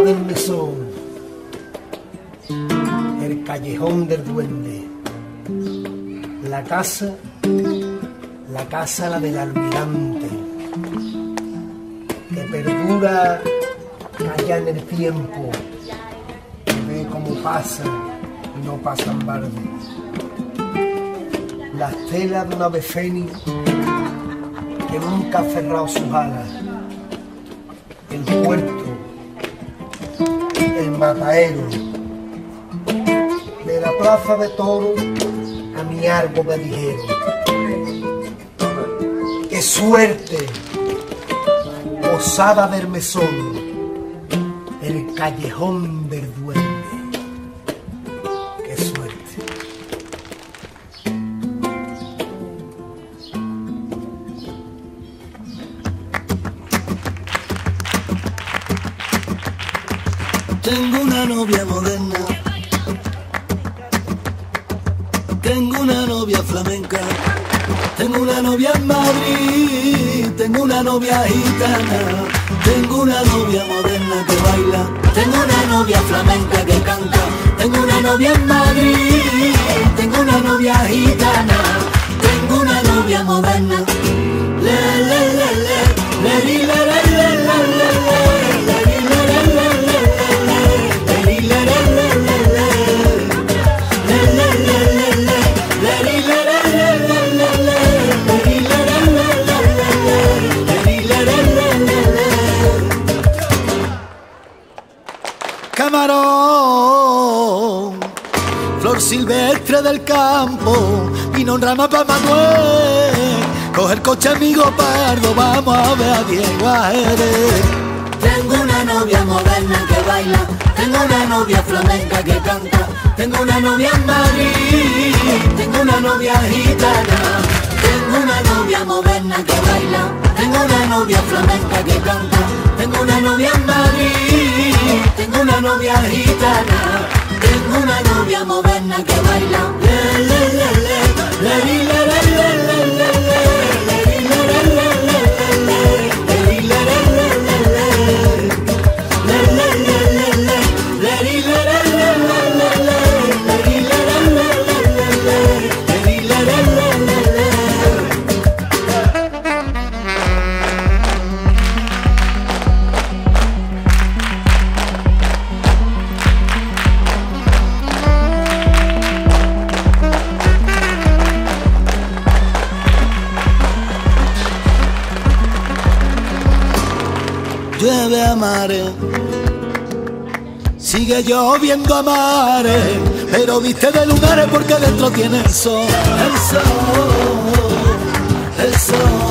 del mesón, el callejón del duende, la casa, la casa la del almirante, que perdura allá en el tiempo, ve cómo pasa y no pasa en barde. La estela de una ave que nunca ha cerrado sus alas, el puerto, el mataero, de la plaza de toro a mi árbol me dijeron, qué suerte, posada del mesón, el callejón del Tengo una novia moderna. Tengo una novia flamenca. Tengo una novia en Madrid. Tengo una novia gitana. Tengo una novia moderna que baila. Tengo una novia flamenca que canta. Tengo una novia en Madrid. Tengo una novia gitana. Tengo una novia moderna. Del campo, vino en rama para Manuel. Coge el coche amigo pardo, vamos a ver a Diego a Jerez. Tengo una novia moderna que baila, tengo una novia flamenca que canta, tengo una novia en Madrid, tengo una novia gitana, tengo una novia moderna que baila, tengo una novia flamenca que canta, tengo una novia en Madrid, tengo una novia gitana, tengo una novia moderna que baila, llueve a mares, sigue lloviendo a mares, pero viste de lunares porque dentro tiene el sol, el sol, el sol,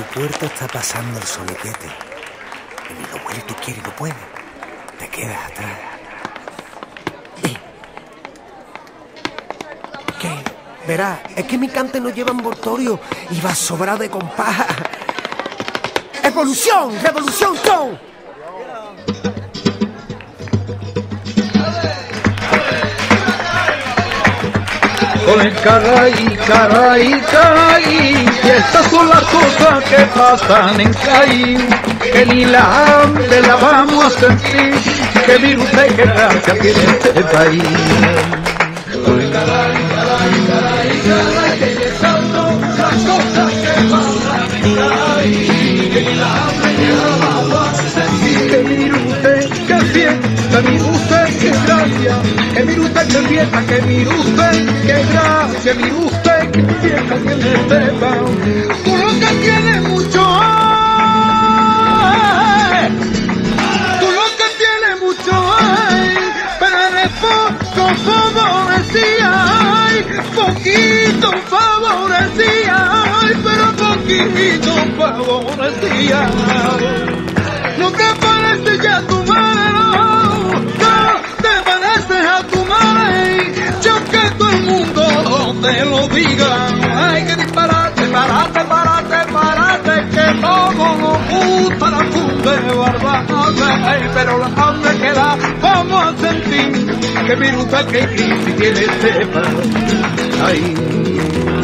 tu puerta está pasando el solequete. Y lo huele tú y no puedes. Te quedas atrás. ¿Qué? Verás, es que mi cante no lleva envoltorio y va sobrado de compás. Evolución, revolución con. Con caray, caray, caray, y estas son las cosas que pasan en Caí, que ni la hambre la vamos a sentir, que virus y que gracia tiene este país. Con caray, caray, caray, caray, que usted que que mire usted que gracia, mire usted que fiesta tiene este Tú lo que tiene mucho. Ay, tú lo que mucho. Ay, pero favorecía, poquito favorecía, ay, pero poquito favorecía. No te parece te lo diga. Ay, que disparate, parate, parate, parate, que todo nos gusta la cumbre barbada. Ay, pero la hambre que da, vamos a sentir que viruta que tiene país. Ay.